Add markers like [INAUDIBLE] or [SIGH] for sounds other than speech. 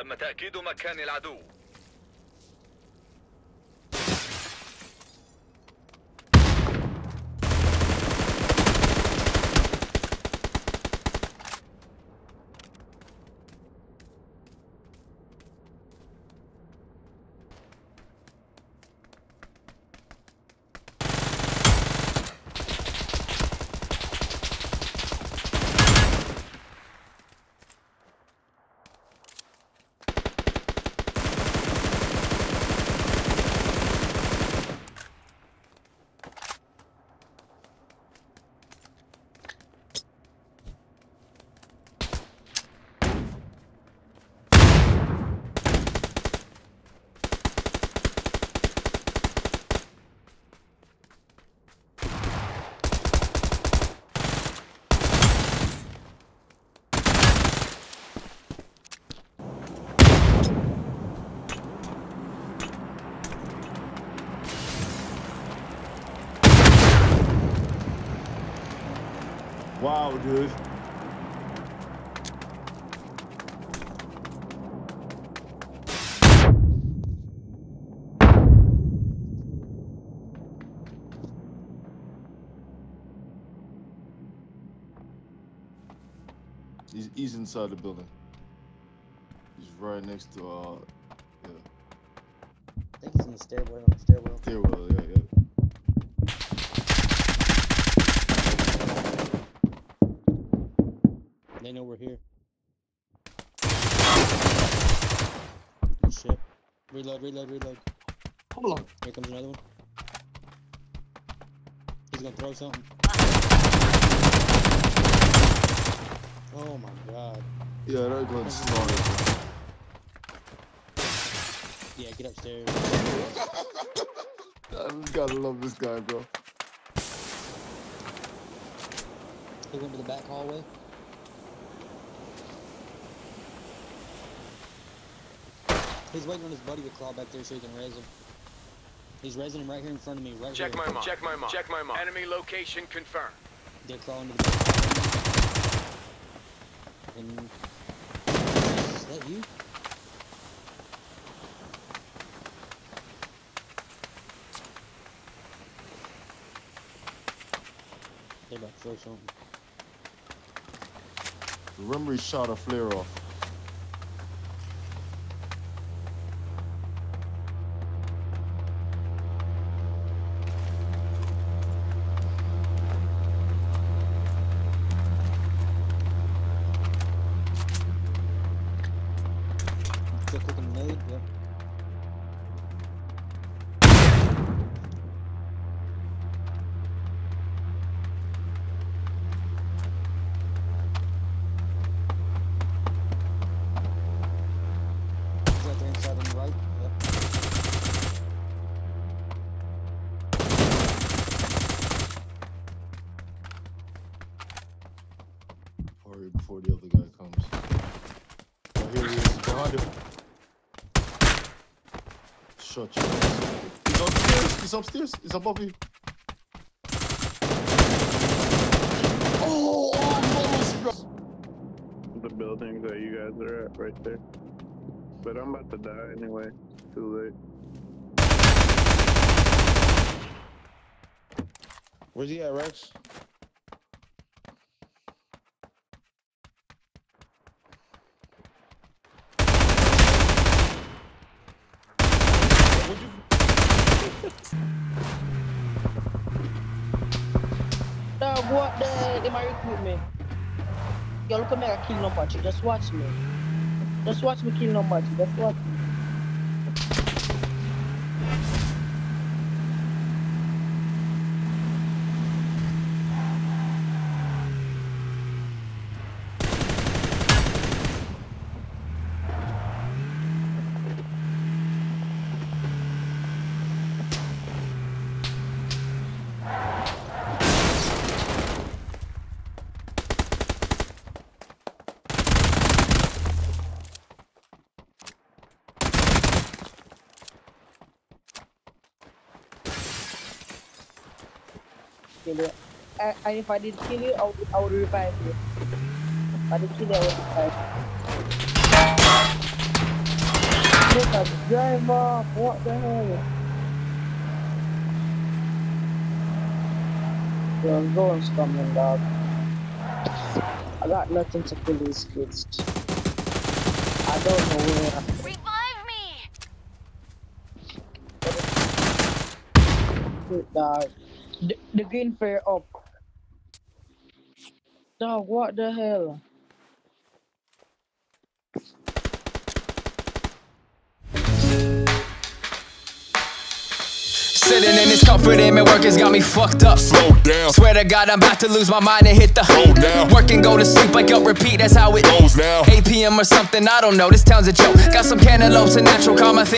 تم تأكيد مكان العدو. Wow, dude. He's, he's inside the building. He's right next to uh yeah, I think he's in the stairwell. On the stairwell. stairwell, yeah, yeah. They know we're here. Oh shit. Reload, reload, reload. Hold on. Here comes another one. He's gonna throw something. Oh my god. Yeah, they're going to slaughter. Yeah, get upstairs. [LAUGHS] I just gotta love this guy, bro. He went to the back hallway. He's waiting on his buddy to crawl back there so he can raise him. He's raising him right here in front of me, right Check here. my mark. Check my mark. Check my mark. Enemy location confirmed. They're crawling to the back. And is that you? They're about to throw something. Remember he shot a flare off. Hurry before the other guy comes. Oh, here he is. Behind him. Shut your ass. He's upstairs. He's upstairs. He's above you. Oh, oh almost, bro. the building that you guys are at right there. But I'm about to die anyway. Too late. Where's he at, Rex? Dog, what the they might recruit me. Yo, look at me, I kill nobody. Just watch me. Just watch me kill nobody. Just watch me. Kill you. And, and if I did kill you, I would, I would revive you. If I did kill you, I would revive you. dog. Drive off. What the hell? Yo, drone's coming, dog. I got nothing to kill these kids. I don't know where. Revive me! Shit, dog. The, the green fair up. Dog, what the hell? Sitting in this comfort in my work has got me fucked up. Slow down, Swear to God, I'm about to lose my mind and hit the Slow down. Work and go to sleep, wake up, repeat, that's how it goes now. 8 p.m. or something, I don't know, this town's a joke. Got some cantaloupes and natural calm, I think.